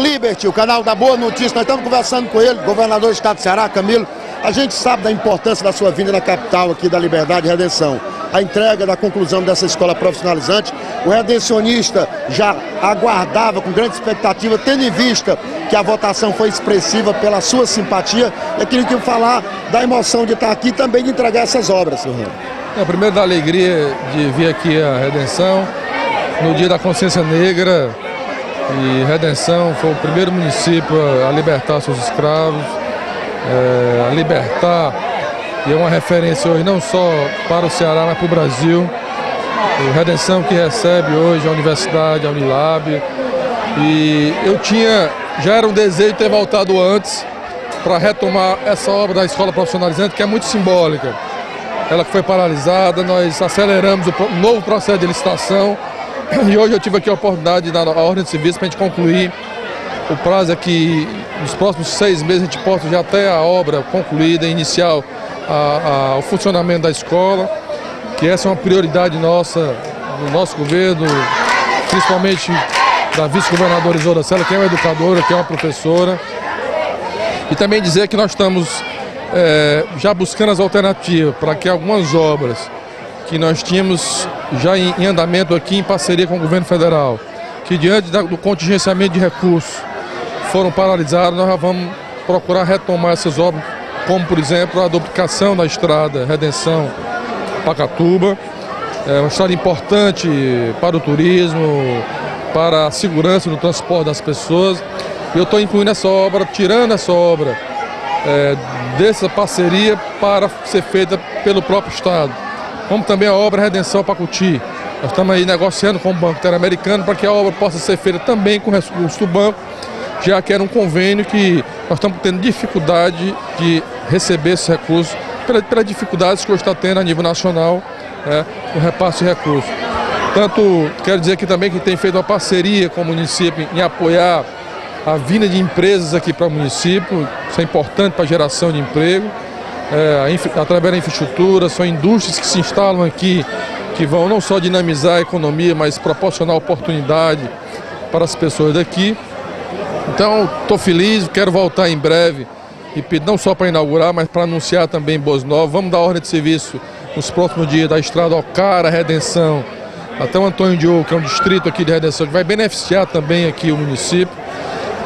Liberty, o canal da Boa Notícia, nós estamos conversando com ele, governador do estado do Ceará, Camilo. A gente sabe da importância da sua vinda na capital aqui da Liberdade e Redenção. A entrega da conclusão dessa escola profissionalizante, o redencionista já aguardava com grande expectativa, tendo em vista que a votação foi expressiva pela sua simpatia. Eu queria que falar da emoção de estar aqui e também de entregar essas obras, senhor. É, primeiro da alegria de vir aqui a Redenção, no dia da consciência negra, e Redenção foi o primeiro município a libertar seus escravos, é, a libertar, e é uma referência hoje não só para o Ceará, mas para o Brasil. O Redenção que recebe hoje a Universidade, a Unilab. E eu tinha, já era um desejo de ter voltado antes para retomar essa obra da escola profissionalizante, que é muito simbólica. Ela foi paralisada, nós aceleramos o novo processo de licitação e hoje eu tive aqui a oportunidade de dar a ordem de serviço para a gente concluir. O prazo é que nos próximos seis meses a gente possa já ter a obra concluída, inicial, a, a, o funcionamento da escola, que essa é uma prioridade nossa, do nosso governo, principalmente da vice-governadora Isolda Sela, que é uma educadora, que é uma professora. E também dizer que nós estamos é, já buscando as alternativas para que algumas obras que nós tínhamos já em, em, andamento aqui em parceria com o governo federal, que diante da, do contingenciamento de recursos foram paralisados, nós já vamos procurar retomar essas obras, como por exemplo a duplicação da estrada Redenção Pacatuba, é uma estrada importante para o turismo, para a segurança do transporte das pessoas. Eu estou incluindo essa obra, tirando essa obra é, dessa parceria para ser feita pelo próprio Estado como também a obra Redenção Pacuti. Nós estamos aí negociando com o Banco Interamericano para que a obra possa ser feita também com recursos do banco, já que era um convênio que nós estamos tendo dificuldade de receber esses recursos, pelas, pelas dificuldades que hoje está tendo a nível nacional né, no repasse de recursos. Tanto, quero dizer aqui também que tem feito uma parceria com o município em apoiar a vinda de empresas aqui para o município, isso é importante para a geração de emprego é, através da infraestrutura, são indústrias que se instalam aqui, que vão não só dinamizar a economia, mas proporcionar oportunidade para as pessoas daqui. Então, estou feliz, quero voltar em breve, e não só para inaugurar, mas para anunciar também boas novas. Vamos dar ordem de serviço nos próximos dias da estrada Ocara Redenção, até o Antônio Diogo, que é um distrito aqui de Redenção, que vai beneficiar também aqui o município.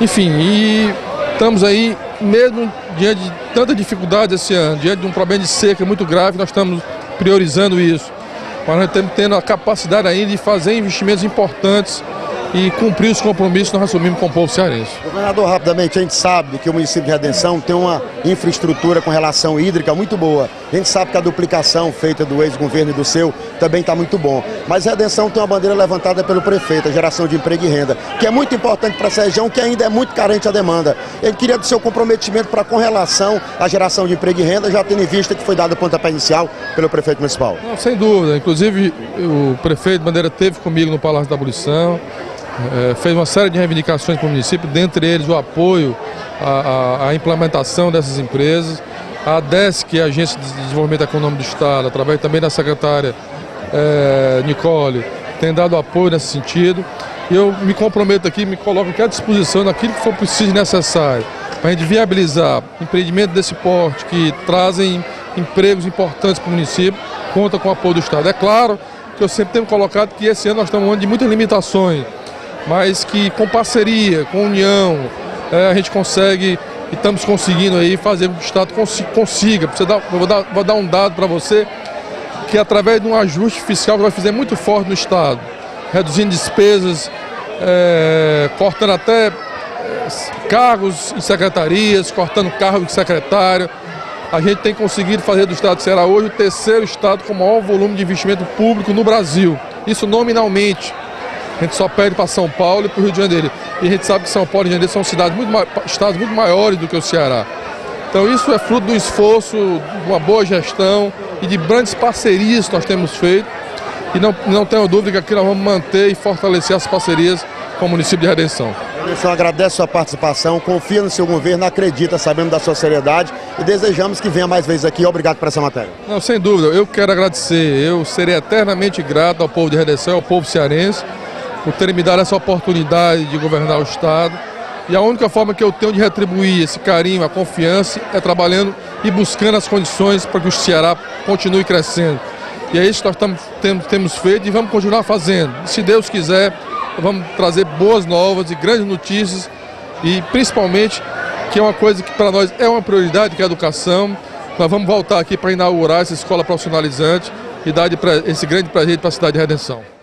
Enfim, e estamos aí mesmo diante de tanta dificuldade esse ano, diante de um problema de seca muito grave, nós estamos priorizando isso. Mas nós estamos tendo a capacidade ainda de fazer investimentos importantes e cumprir os compromissos que nós assumimos com o povo cearense. Governador, rapidamente, a gente sabe que o município de Redenção tem uma infraestrutura com relação hídrica muito boa. A gente sabe que a duplicação feita do ex-governo e do seu também está muito bom. Mas Redenção tem uma bandeira levantada pelo prefeito, a geração de emprego e renda, que é muito importante para essa região, que ainda é muito carente a demanda. Eu queria do seu comprometimento para com relação à geração de emprego e renda, já tendo em vista que foi dado o pontapé inicial pelo prefeito municipal. Não, sem dúvida. Inclusive, o prefeito Bandeira teve comigo no Palácio da Abolição é, fez uma série de reivindicações para o município, dentre eles o apoio à, à, implementação dessas empresas. A é a Agência de Desenvolvimento Econômico do Estado, através também da secretária é, Nicole, tem dado apoio nesse sentido. E eu me comprometo aqui, me coloco aqui à disposição naquilo que for preciso e necessário, para a gente viabilizar empreendimentos desse porte que trazem empregos importantes para o município, conta com o apoio do Estado. É claro que eu sempre tenho colocado que esse ano nós estamos um ano de muitas limitações mas que com parceria, com união, é, a gente consegue e estamos conseguindo aí fazer com que o Estado consiga. Você dar, vou, dar, vou dar um dado para você, que através de um ajuste fiscal que vai fazer muito forte no Estado, reduzindo despesas, é, cortando até é, cargos em secretarias, cortando cargos de secretário. A gente tem conseguido fazer do Estado de Ceará hoje o terceiro Estado com maior volume de investimento público no Brasil. Isso nominalmente. A gente só perde para São Paulo e para o Rio de Janeiro. E a gente sabe que São Paulo e Rio de Janeiro são cidades muito, estados muito maiores do que o Ceará. Então isso é fruto do esforço, de uma boa gestão e de grandes parcerias que nós temos feito. E não, não tenho dúvida que aqui nós vamos manter e fortalecer as parcerias com o município de Redenção. Redenção agradece a sua participação, confia no seu governo, acredita, sabendo da sua seriedade e desejamos que venha mais vezes aqui. Obrigado por essa matéria. Não, sem dúvida, eu quero agradecer. Eu serei eternamente grato ao povo de Redenção, ao povo cearense por terem me dado essa oportunidade de governar o Estado. E a única forma que eu tenho de retribuir esse carinho, a confiança, é trabalhando e buscando as condições para que o Ceará continue crescendo. E é isso que nós tamo, temos, temos feito e vamos continuar fazendo. Se Deus quiser, vamos trazer boas novas e grandes notícias e principalmente que é uma coisa que para nós é uma prioridade, que é a educação. Nós vamos voltar aqui para inaugurar essa escola profissionalizante e dar esse grande presente para a cidade de Redenção.